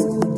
you.